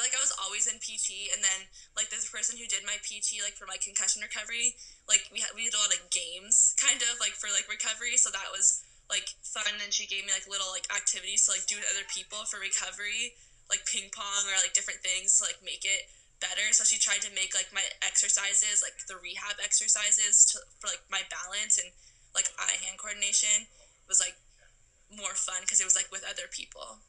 feel like I was always in PT, and then like this person who did my PT like for my concussion recovery, like we had we did a lot of games, kind of like for like recovery. So that was like fun, and she gave me like little like activities to like do with other people for recovery, like ping pong or like different things to like make it better. So she tried to make like my exercises, like the rehab exercises, to, for like my balance and like eye hand coordination was like more fun because it was like with other people.